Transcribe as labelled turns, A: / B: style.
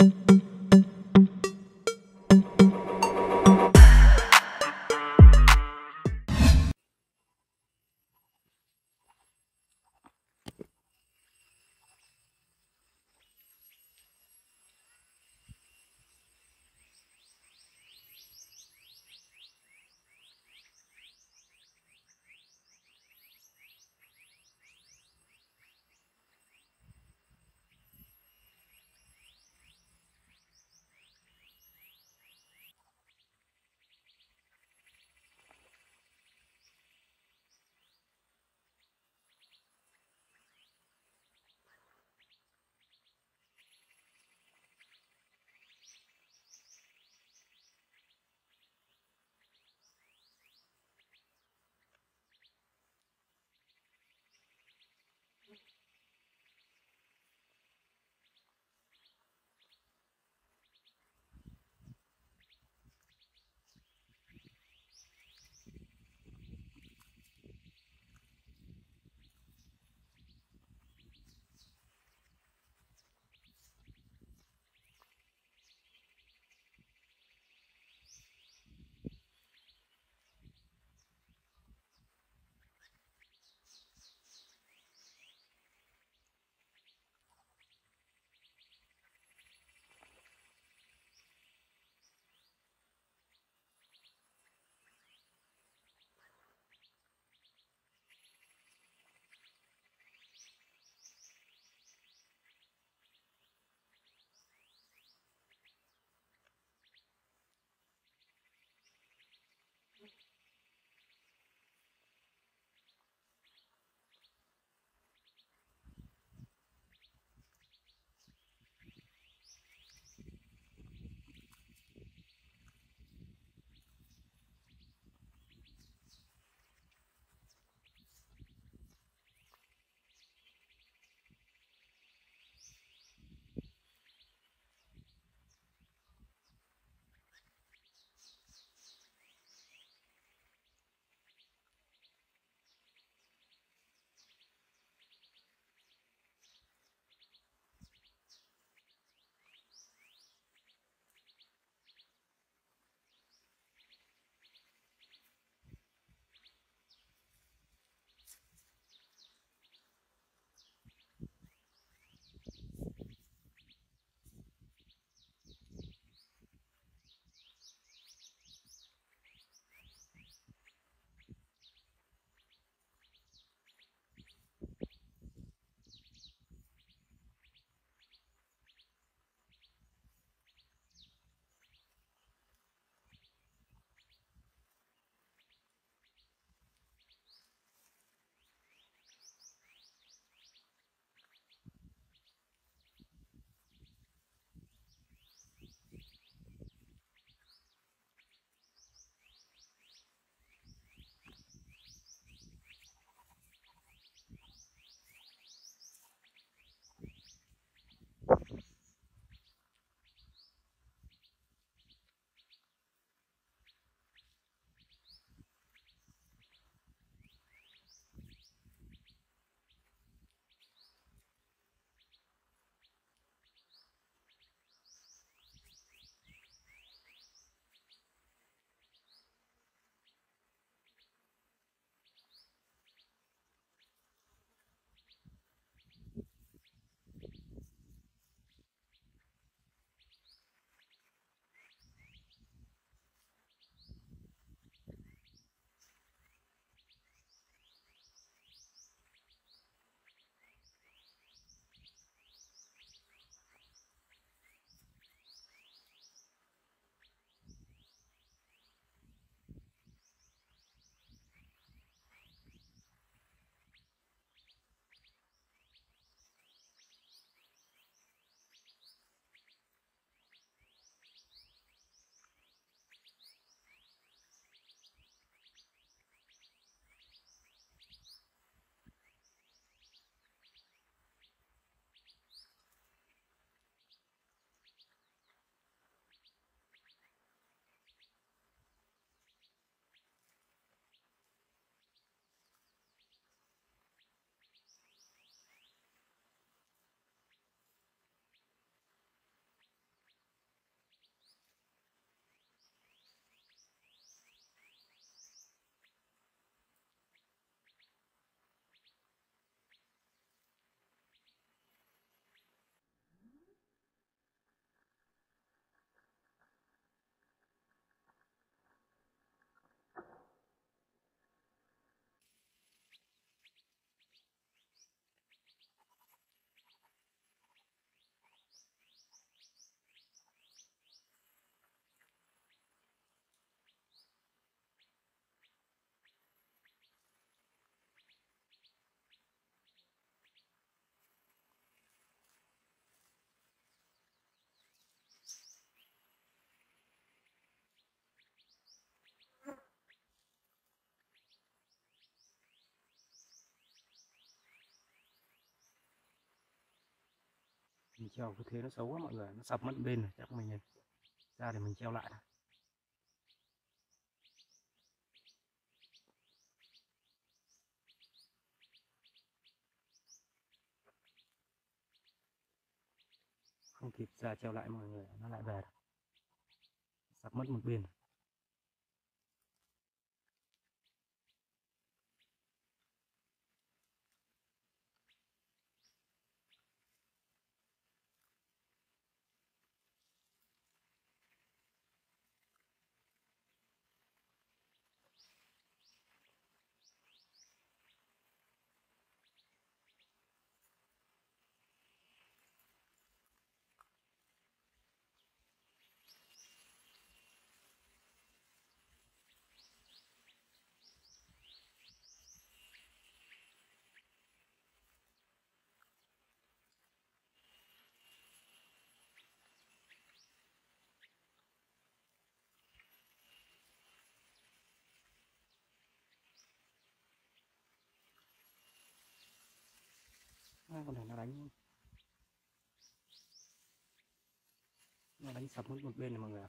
A: Mm-hmm. Mình treo cứ thế nó xấu quá mọi người, nó sập mất bên rồi, chắc mình ra để mình treo lại không kịp ra treo lại mọi người, nó lại về rồi. sập mất một bên hai con này nó đánh. Nó đánh sập mất một bên này, mọi người ạ.